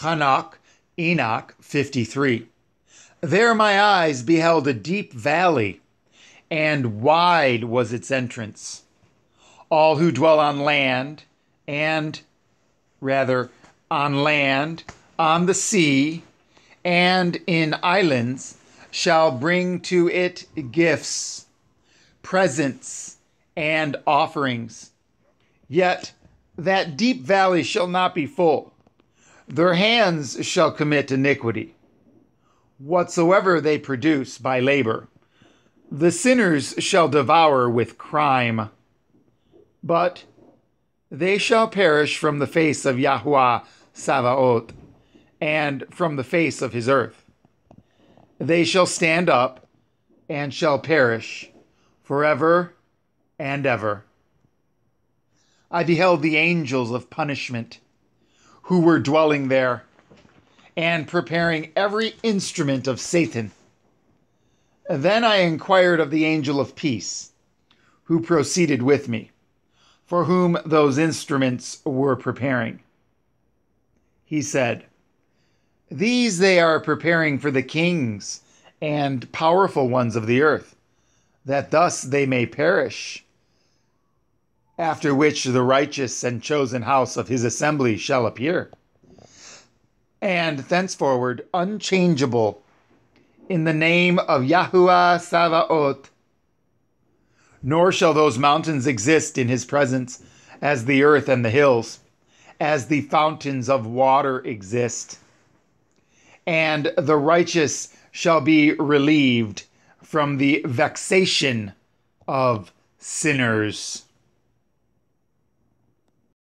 Hanok, Enoch 53. There my eyes beheld a deep valley, and wide was its entrance. All who dwell on land, and rather on land, on the sea, and in islands, shall bring to it gifts, presents, and offerings. Yet that deep valley shall not be full. Their hands shall commit iniquity whatsoever they produce by labor. The sinners shall devour with crime. But they shall perish from the face of Yahweh Sabaoth, and from the face of his earth. They shall stand up and shall perish forever and ever. I beheld the angels of punishment who were dwelling there and preparing every instrument of Satan. Then I inquired of the angel of peace, who proceeded with me, for whom those instruments were preparing. He said, These they are preparing for the kings and powerful ones of the earth, that thus they may perish. After which the righteous and chosen house of his assembly shall appear and thenceforward unchangeable, in the name of Yahuwah Sabaoth. Nor shall those mountains exist in his presence as the earth and the hills, as the fountains of water exist. And the righteous shall be relieved from the vexation of sinners.